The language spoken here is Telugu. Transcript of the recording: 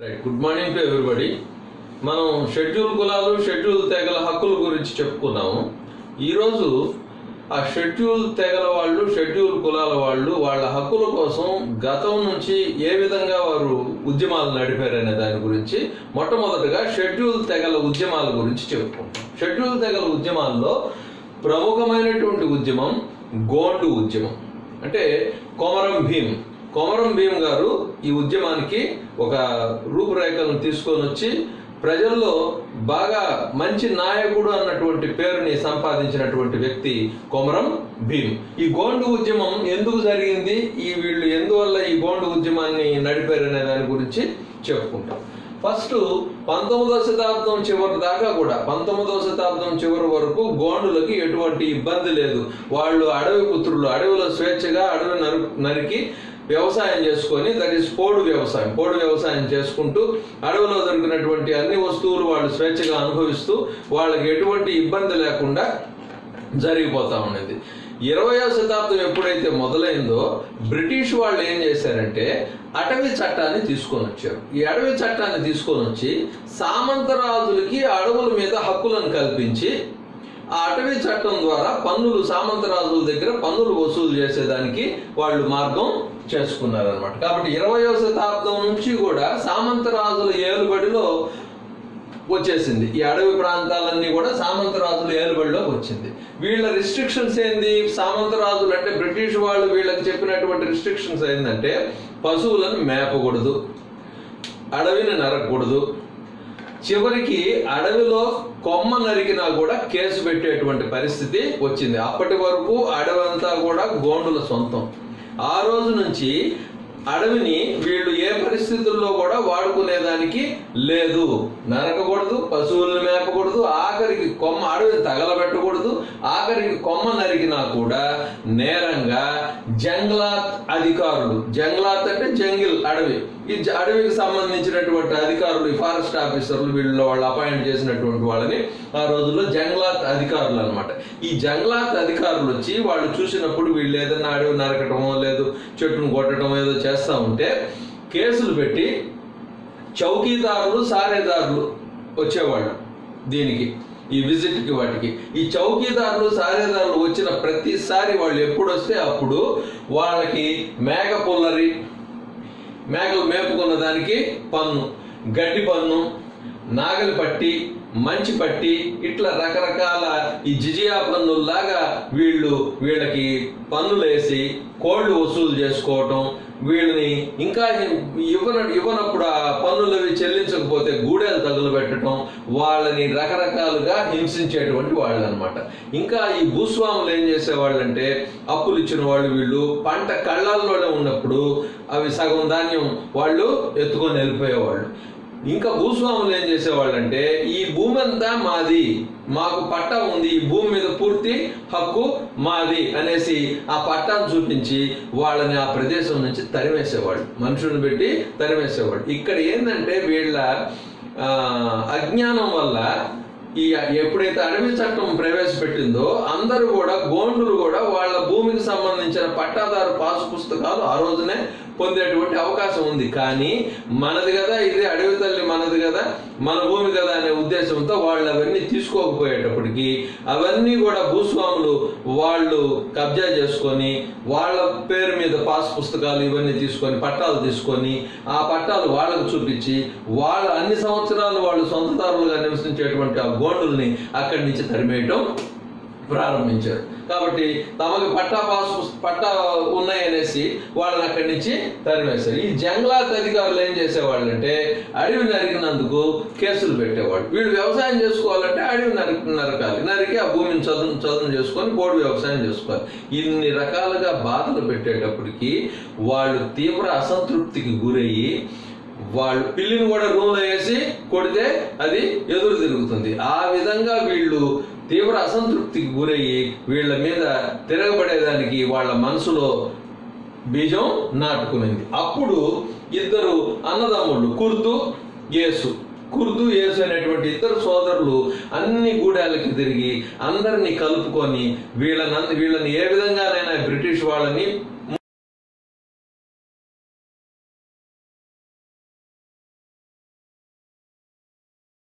Right good morning to everybody మనం షెడ్యూల్ కులాలు షెడ్యూల్ తెగల హక్కుల గురించి చెప్పుకున్నాము ఈరోజు ఆ షెడ్యూల్ తెగల వాళ్ళు షెడ్యూల్ కులాల వాళ్ళు వాళ్ళ హక్కుల కోసం గతం నుంచి ఏ విధంగా వారు ఉద్యమాలు నడిపారనే దాని గురించి మొట్టమొదటగా షెడ్యూల్ తెగల ఉద్యమాల గురించి చెప్పుకుంటాం షెడ్యూల్ తెగల ఉద్యమాల్లో ప్రముఖమైనటువంటి ఉద్యమం గోండు ఉద్యమం. అంటే కొమరం భీమ్. కొమరం భీం గారు ఈ ఉద్యమానికి ఒక రూపురేఖలను తీసుకొని వచ్చి ప్రజల్లో బాగా మంచి నాయకుడు అన్నటువంటి పేరుని సంపాదించినటువంటి వ్యక్తి కొమరం భీం. ఈ గోండు ఉద్యమం ఎందుకు జరిగింది? ఈ వీళ్ళు ఎందువల్ల ఈ గోండు ఉద్యమాన్ని నడిపారనే దాని గురించి చెప్పుకుంటాం. ఫస్ట్ పంతొమ్మిదవ శతాబ్దం చివరి దాకా కూడా పంతొమ్మిదవ శతాబ్దం చివరి వరకు గోండులకి ఎటువంటి ఇబ్బంది లేదు. వాళ్ళు అడవి పుత్రులు అడవిలో స్వేచ్ఛగా అడవి నరు నరికి వ్యవసాయం చేసుకొని దట్ ఈస్ పోడు వ్యవసాయం. పోడు వ్యవసాయం చేసుకుంటూ అడవిలో దొరికినటువంటి అన్ని వస్తువులు వాళ్ళు స్వేచ్ఛగా అనుభవిస్తూ వాళ్ళకి ఎటువంటి ఇబ్బంది లేకుండా జరిగిపోతా ఉండేది ఇరవయో శతాబ్దం ఎప్పుడైతే మొదలైందో బ్రిటిష్ వాళ్ళు ఏం చేశారంటే అటవీ చట్టాన్ని తీసుకొని వచ్చారు. ఈ అడవి చట్టాన్ని తీసుకొని వచ్చి సామంతరాజులకి అడవుల మీద హక్కులను కల్పించి ఆ అటవీ చట్టం ద్వారా పన్నులు సామంతరాజుల దగ్గర పన్నులు వసూలు చేసేదానికి వాళ్ళు మార్గం చేసుకున్నారనమాట కాబట్టి ఇరవయో శతాబ్దం నుంచి కూడా సామంతరాజుల ఏలుబడిలో వచ్చేసింది. ఈ అడవి ప్రాంతాలన్నీ కూడా సామంతరాజుల ఏలుబడిలోకి వచ్చింది. వీళ్ళ రిస్ట్రిక్షన్స్ ఏంది? సామంతరాజులు అంటే బ్రిటిష్ వాళ్ళు వీళ్ళకి చెప్పినటువంటి రిస్ట్రిక్షన్స్ ఏంటంటే పశువులను మేపకూడదు అడవిని నరకకూడదు. చివరికి అడవిలో కొమ్మ నరికినా కూడా కేసు పెట్టేటువంటి పరిస్థితి వచ్చింది. అప్పటి వరకు అడవి అంతా కూడా గోండుల సొంతం. ఆ రోజు నుంచి అడవిని వీళ్ళు ఏ పరిస్థితుల్లో కూడా వాడుకునేదానికి లేదు. నరకకూడదు పశువులను మేపకూడదు ఆఖరికి కొమ్మ అడవిని తగలబెట్టకూడదు ఆఖరికి కొమ్మ నరికినా కూడా నేరంగా జంగ్లాత్ అధికారులు. జంగ్లాత్ అంటే జంగిల్ అడవి. ఈ జ- అడవికి సంబంధించినటువంటి అధికారులు ఈ ఫారెస్ట్ ఆఫీసర్లు వీళ్ళు వాళ్ళు అపాయింట్ చేసినటువంటి వాళ్ళని ఆ రోజుల్లో జంగ్లాత్ అధికారులు అన్నమాట. ఈ జంగ్లాత్ అధికారులు వచ్చి వాళ్ళు చూసినప్పుడు వీళ్ళు ఏదైనా అడవి నరకటమో లేదు చెట్టును కొట్టడమో ఏదో చేస్తూ ఉంటే కేసులు పెట్టి చౌకీదారులు సారేదారులు వచ్చేవాళ్ళు దీనికి. ఈ విజిట్కి వాటికి. ఈ చౌకీదారులు సారేదారులు వచ్చిన ప్రతిసారి వాళ్ళు ఎప్పుడు వస్తే అప్పుడు వాళ్ళకి మేక పుల్లరి మేకలు మేపుకున్న దానికి పన్ను గడ్డి పన్ను నాగలి పట్టి మంచి పట్టి ఇట్లా రకరకాల ఈ జిజియా పన్నుల్లాగా వీళ్ళు వీళ్ళకి పన్నులేసి కోళ్ళు వసూలు చేసుకోవటం వీళ్ళని ఇంకా ఇవ్వన ఇవ్వనప్పుడు ఆ పన్నులు చెల్లించకపోతే గూడెలు తగులు పెట్టడం వాళ్ళని రకరకాలుగా హింసించేటువంటి వాళ్ళు అనమాట ఇంకా ఈ భూస్వాములు ఏం చేసేవాళ్ళంటే అప్పులు ఇచ్చిన వాళ్ళు వీళ్ళు పంట కళ్ళల్లోనే ఉన్నప్పుడు అవి సగం ధాన్యం వాళ్ళు ఎత్తుకొని వెళ్ళిపోయేవాళ్ళు. ఇంకా భూస్వాములు ఏం చేసేవాళ్ళంటే ఈ భూమి అంతా మాది మాకు పట్టా ఉంది ఈ భూమి మీద పూర్తి హక్కు మాది అనేసి ఆ పట్టాను చూపించి వాళ్ళని ఆ ప్రదేశం నుంచి తరిమేసేవాళ్ళు. మనుషులను పెట్టి తరిమేసేవాళ్ళు. ఇక్కడ ఏంటంటే వీళ్ళ అజ్ఞానం వల్ల ఈ ఎప్పుడైతే అడవి చట్టం ప్రవేశపెట్టిందో అందరూ కూడా గోండులు కూడా వాళ్ళ భూమికి సంబంధించిన పట్టాదారు పాసు పుస్తకాలు ఆ రోజునే పొందేటువంటి అవకాశం ఉంది. కానీ మనది కదా ఇది అడవి తల్లి మనది కదా మన భూమి కదా అనే ఉద్దేశంతో వాళ్ళు అవన్నీ తీసుకోకపోయేటప్పటికి అవన్నీ కూడా భూస్వాములు వాళ్ళు కబ్జా చేసుకొని వాళ్ళ పేరు మీద పాస్ పుస్తకాలు ఇవన్నీ తీసుకొని పట్టాలు తీసుకొని ఆ పట్టాలు వాళ్ళకు చూపించి వాళ్ళ అన్ని సంవత్సరాలు వాళ్ళు సొంతదారులుగా నివసించేటువంటి గోండుల్ని అక్కడి నుంచి తరిమేయటం ప్రారంభించారు. కాబట్టి తమకు పట్టా పాస్ పట్టా ఉన్నాయనేసి వాళ్ళని అక్కడి నుంచి తరిమేస్తారు ఈ జంగ్లాత్ అధికారులు ఏం చేసేవాళ్ళంటే అడవి నరికినందుకు కేసులు పెట్టేవాళ్ళు. వీళ్ళు వ్యవసాయం చేసుకోవాలంటే అడవి నరికి నరకాలి. నరికి ఆ భూమిని చదును చదును చేసుకొని పోడు వ్యవసాయం చేసుకోవాలి. ఇన్ని రకాలుగా బాధలు పెట్టేటప్పటికి వాళ్ళు తీవ్ర అసంతృప్తికి గురయ్యి వాళ్ళు పిల్లిని కూడా రూమ్ వేసి కొడితే అది ఎదురు తిరుగుతుంది. ఆ విధంగా వీళ్ళు తీవ్ర అసంతృప్తికి గురయ్యి వీళ్ళ మీద తిరగబడేదానికి వాళ్ళ మనసులో బీజం నాటుకునింది. అప్పుడు ఇద్దరు అన్నదమ్ముళ్ళు కుర్దు యేసు. కుర్దు యేసు అనేటువంటి ఇద్దరు సోదరులు అన్ని గూడాలకి తిరిగి అందరినీ కలుపుకొని వీళ్ళని వీళ్ళని ఏ విధంగానైనా బ్రిటిష్ వాళ్ళని